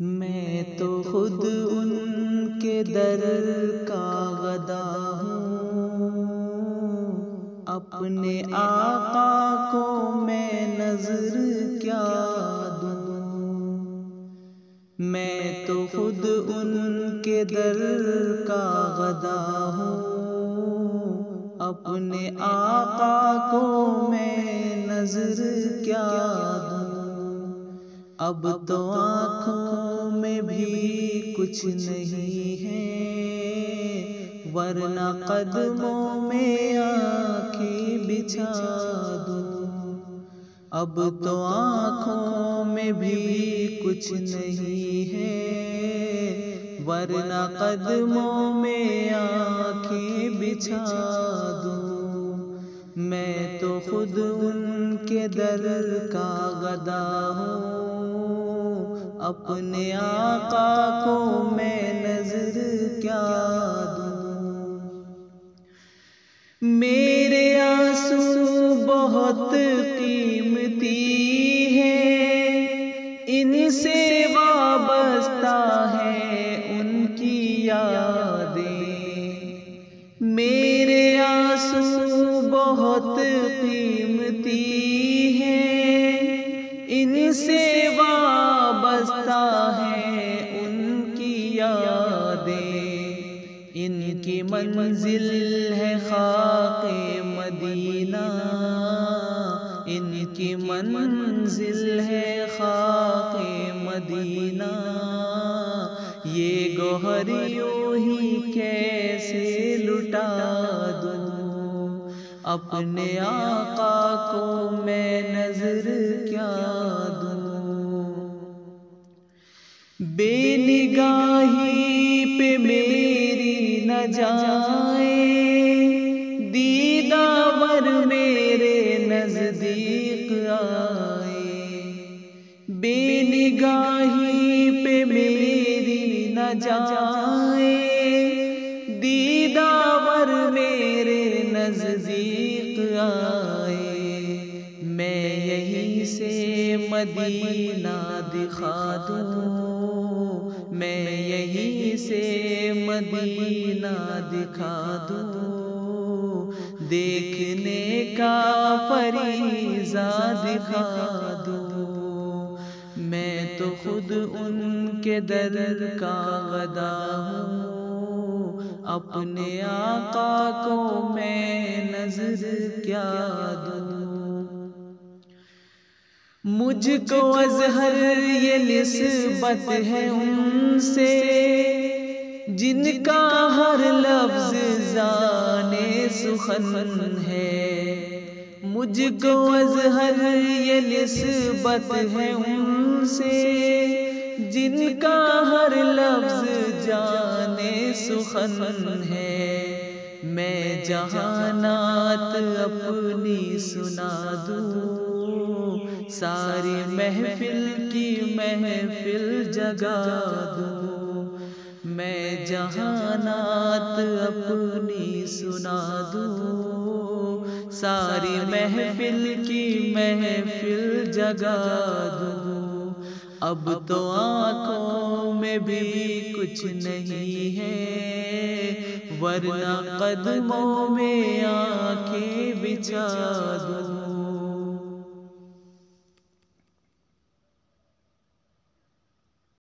میں تو خود ان کے در کا غدا ہوں۔ اپنے آقا کو میں نظر کیا دوں۔ میں تو خود ان کے در کا غدا ہوں۔ اپنے آقا کو میں نظر کیا دوں اب تو آنکھوں میں بھی کچھ نہیں ہے، ورنہ قدموں میں آنکھیں بچھا دوں۔ اب تو آنکھوں میں بھی کچھ نہیں ہے، ورنہ قدموں میں آنکھیں بچھا دوں۔ میں تو خود ان کے در کا گدا ہوں۔ اپنے آقا کو میں نظر کیا دوں؟ میرے آنسو بہت قیمتی ہے ان سے وابستہ ہے ان کی یادیں۔ میرے آنسو بہت قیمتی سے وابستہ ہے ان کی یادیں۔ ان کی منزل ہے خاک مدینہ۔ ان کی منزل ہے خاک مدینہ۔ یہ گوہریوں ہی کیسے لٹا اپنے آقا کو میں نظر کیا دوں۔ بے نگاہی پہ میری نہ جائے۔ دیداور میرے نزدیک آئے۔ بے نگاہی پہ میری نہ جائے۔ دیداور میرے نزدیک آئے۔ میں یہیں سے مدینہ دکھا دوں۔ میں یہیں سے مدینہ دکھا دوں۔ دیکھنے کا فریضہ دکھا دوں۔ میں تو خود ان کے در کا غدا ہوں۔ اپنے آقا کو میں نظر کیا دوں؟ مجھ کو اظہر یہ نسبت ہے ان سے جن کا ہر لفظ زانے سخن ہے۔ مجھ کو اظہر یہ نسبت ہے ان سے جن کا ہر لفظ جانے سخن ہے۔ میں جہانات اپنی سنا دوں۔ ساری محفل کی محفل جگا دوں۔ میں جہانات اپنی سنا دوں۔ ساری محفل کی محفل جگا دوں۔ اب تو آنکھوں میں بھی کچھ نہیں ہے۔ ورنہ قدموں میں آنکھیں بچا دوں۔